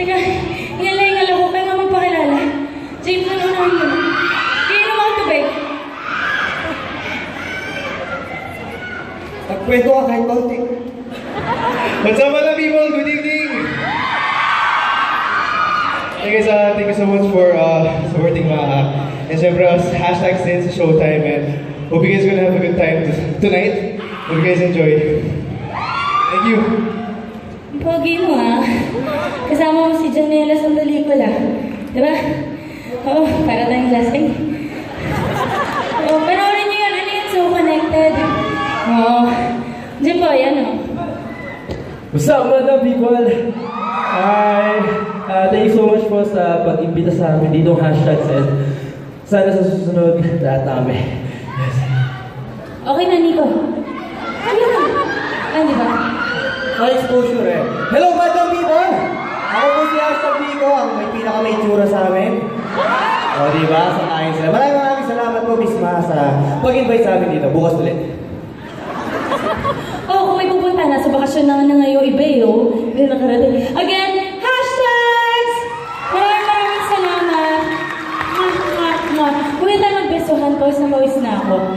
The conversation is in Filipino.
Teka, hingalay nga lang ko, kaya nga magpakilala. James, ano na yun? Kaya naman ang tubig. Nagkwento ka kahit konti. What's up, mga people? Good evening! Hey guys, uh, thank you so much for uh, supporting Maha. And syempre, hashtag since showtime and hope you guys gonna have a good time tonight. Hope you guys enjoy. Thank you. Pogi mo ah. Kasama mo si Janela sa pelikula. Diba? Oo, para tayong lasing. Oo, panoorin niyo yun. Ano yun? So connected. Oo. Diyan po, yan o. What's up, mga people? Hi! Uh, thank you so much po sa pag-imbita sa amin dito hashtag set. Sana sa susunod, lahat namin. Okay na, Nico. Ano? Ah, di ba? May exposure eh. Hello, madam people! Ako po si Hashtag Vico, ang may pinaka may sa amin. O, di ba? Sakayin sila. Maraming maraming salamat po, Miss Ma, sa pag-invite sa amin dito. Bukas ulit. Oh, kung may pupunta na sa bakasyon na ngayon, iba eh, oh. Nakarating. Again, hashtags! Maraming maraming salamat. Mwah, mwah, mwah. Huwag tayo magbesuhan, pawis na pawis na ako.